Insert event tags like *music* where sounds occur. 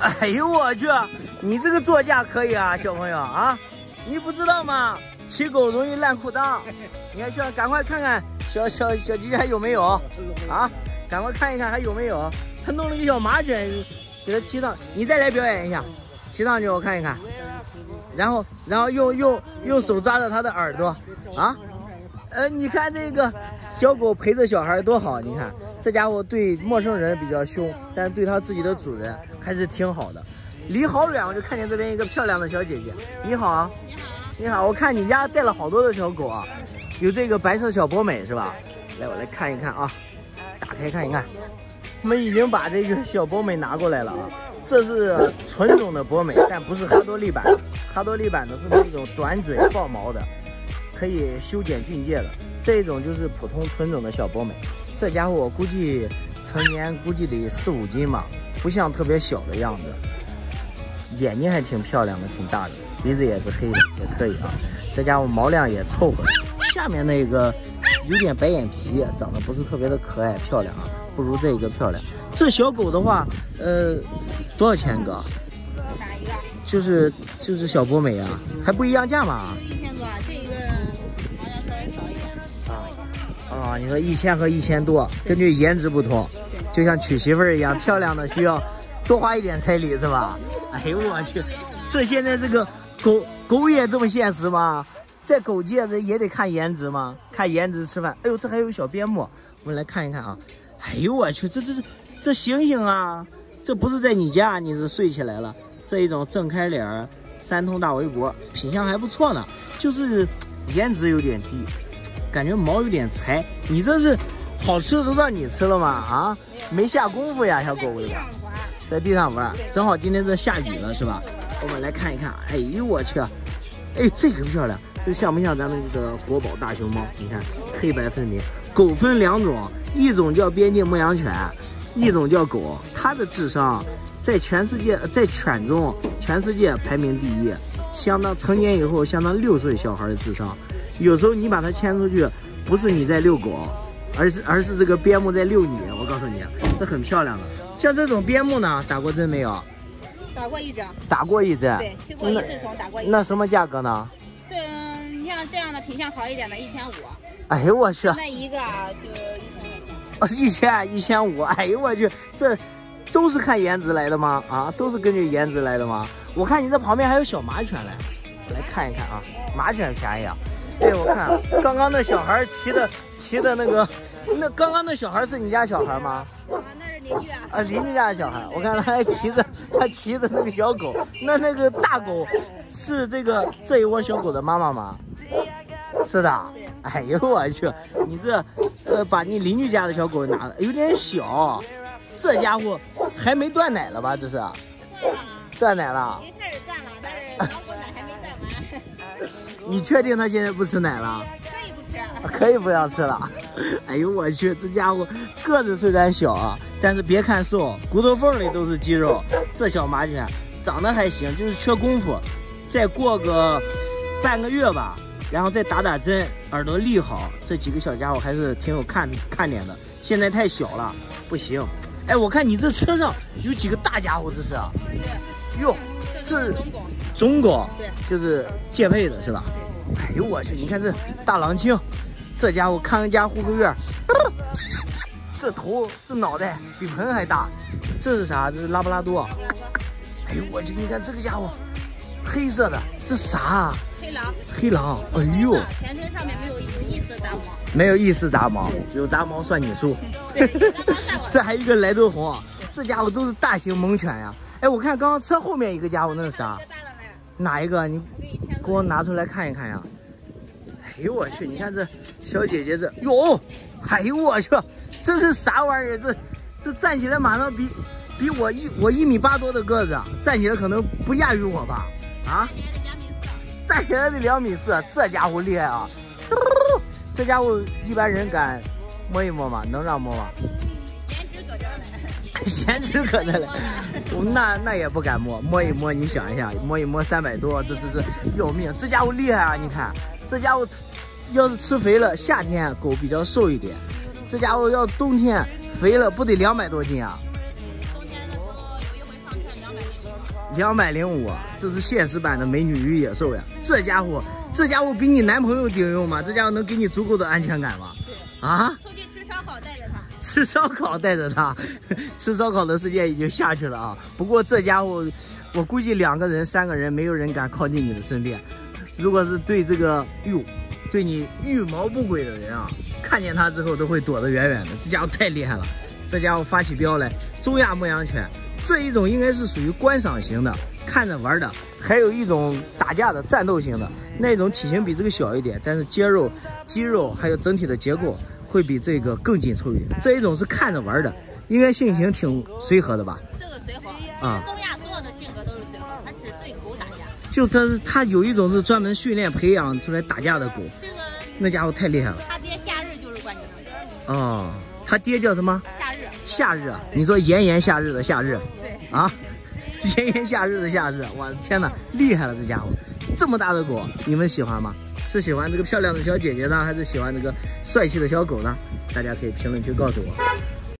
*laughs* 哎呦我去，你这个座驾可以啊，小朋友啊，你不知道吗？骑狗容易烂裤裆，*laughs* 你还需要赶快看看小小小姐姐还有没有啊？赶快看一看还有没有？他弄了一个小马卷给他骑上，你再来表演一下，骑上去我看一看，然后然后用用用手抓着他的耳朵啊，呃，你看这个小狗陪着小孩多好，你看这家伙对陌生人比较凶，但对他自己的主人还是挺好的。离好远我就看见这边一个漂亮的小姐姐，你好，你好，我看你家带了好多的小狗啊，有这个白色小博美是吧？来，我来看一看啊，打开看一看。我们已经把这个小博美拿过来了啊，这是纯种的博美，但不是哈多利版。哈多利版的是那种短嘴爆毛的，可以修剪俊介的。这种就是普通纯种的小博美。这家伙我估计成年估计得四五斤吧，不像特别小的样子。眼睛还挺漂亮的，挺大的，鼻子也是黑的，也可以啊。这家伙毛量也凑合。下面那个有点白眼皮，长得不是特别的可爱漂亮啊。不如这一个漂亮。这小狗的话，呃，多少钱哥？哪一个？就是就是小博美啊，还不一样价吗？一千多，这啊，你说一千和一千多，根据颜值不同，就像娶媳妇儿一样，漂亮的需要多花一点彩礼是吧？哎呦我去，这现在这个狗狗也这么现实吗？在狗界这也得看颜值吗？看颜值吃饭。哎呦，这还有小边牧，我们来看一看啊。哎呦我去，这这这这醒醒啊！这不是在你家，你是睡起来了。这一种正开脸，三通大围脖，品相还不错呢，就是颜值有点低，感觉毛有点柴。你这是好吃的都让你吃了吗？啊，没下功夫呀，小狗狗，在地上玩，正好今天这下雨了是吧？我们来看一看。哎呦我去，哎这个漂亮，这像不像咱们这个国宝大熊猫？你看黑白分明。狗分两种。一种叫边境牧羊犬，一种叫狗。它的智商在全世界，*laughs* 在犬中全世界排名第一，相当成年以后相当六岁小孩的智商。有时候你把它牵出去，不是你在遛狗，而是而是这个边牧在遛你。我告诉你，这很漂亮的。像这种边牧呢，打过针没有？打过一针。打过一针。对，去过一次虫，打过一。那什么价格呢？这你像这样的品相好一点的，一千五。哎呦我去！那一个就。一千 *laughs* 一千五，哎呦我去，这都是看颜值来的吗？啊，都是根据颜值来的吗？我看你这旁边还有小马犬嘞，来看一看啊，马犬便宜啊。哎，我看刚刚那小孩骑的骑的那个，那刚刚那小孩是你家小孩吗？啊，那是邻居啊。啊，邻居家的小孩，我看他还骑着他骑的那个小狗，那那个大狗是这个这一窝小狗的妈妈吗？是的。哎呦我去，你这呃把你邻居家的小狗拿了，有点小，这家伙还没断奶了吧？这是断奶了，已经开始断了，但是小狗奶还没断完。*laughs* 你确定他现在不吃奶了？可以不吃，可以不要吃了。哎呦我去，这家伙个子虽然小啊，但是别看瘦，骨头缝里都是肌肉。这小马犬长得还行，就是缺功夫，再过个半个月吧。然后再打打针，耳朵立好，这几个小家伙还是挺有看看点的。现在太小了，不行。哎，我看你这车上有几个大家伙，这是？哟，这种狗，对，就是借配的是吧？哎呦我去，你看这大狼青，这家伙看家护个院，*coughs* 这头这脑袋比盆还大。这是啥？这是拉布拉多。哎呦我去，你看这个家伙，黑色的，这啥？黑狼，黑狼，哎呦，全身上面没有有一丝杂毛，没有一丝杂毛，有杂毛算你输。*laughs* 这还有一个莱顿红，这家伙都是大型猛犬呀。哎，我看刚刚车后面一个家伙，那是啥？哪一个？你给我拿出来看一看呀。哎呦我去，你看这小姐姐这，哟，哎呦我去，这是啥玩意儿？这这站起来马上比比我一我一米八多的个子，站起来可能不亚于我吧？啊？站起来得两米四，这家伙厉害啊！*laughs* 这家伙一般人敢摸一摸吗？能让摸吗？*laughs* 颜值可在嘞，*laughs* 那那也不敢摸，摸一摸，你想一下，摸一摸三百多，这这这要命！这家伙厉害啊！你看，这家伙吃要是吃肥了，夏天狗比较瘦一点，这家伙要冬天肥了，不得两百多斤啊？冬天的时候有一回上两百零五。两百零五，这是现实版的美女与野兽呀！这家伙，这家伙比你男朋友顶用吗？这家伙能给你足够的安全感吗？啊？出去吃烧烤带。吃烧烤带着他，*laughs* 吃烧烤的时间已经下去了啊！不过这家伙，我估计两个人、三个人没有人敢靠近你的身边。如果是对这个哟，对你预谋不轨的人啊，看见他之后都会躲得远远的。这家伙太厉害了，这家伙发起飙来，中亚牧羊犬这一种应该是属于观赏型的，看着玩的。还有一种打架的战斗型的，那种体型比这个小一点，但是肌肉、肌肉还有整体的结构会比这个更紧凑一点。这一种是看着玩的，应该性情挺随和的吧？这个随和，啊中亚所有的性格都是随和，它只对狗打架。就它是它有一种是专门训练培养出来打架的狗，这个那家伙太厉害了他爹夏日就是冠军的，哦。他爹叫什么？夏日。夏日啊？你说炎炎夏日的夏日对，啊？*laughs* 炎炎夏日的夏日，我的天哪，厉害了这家伙！这么大的狗，你们喜欢吗？是喜欢这个漂亮的小姐姐呢，还是喜欢这个帅气的小狗呢？大家可以评论区告诉我。